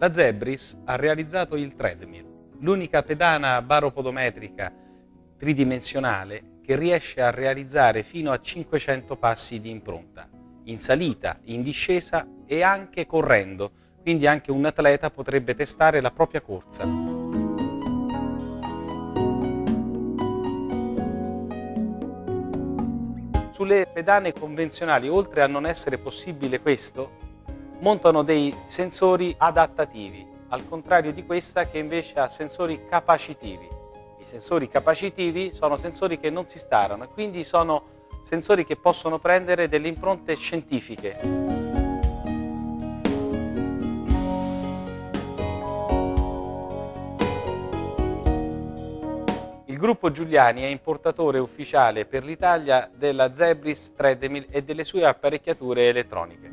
La Zebris ha realizzato il treadmill, l'unica pedana baropodometrica tridimensionale che riesce a realizzare fino a 500 passi di impronta, in salita, in discesa e anche correndo, quindi anche un atleta potrebbe testare la propria corsa. Sulle pedane convenzionali, oltre a non essere possibile questo, montano dei sensori adattativi, al contrario di questa che invece ha sensori capacitivi. I sensori capacitivi sono sensori che non si starano e quindi sono sensori che possono prendere delle impronte scientifiche. Il gruppo Giuliani è importatore ufficiale per l'Italia della Zebris Treadmill e delle sue apparecchiature elettroniche.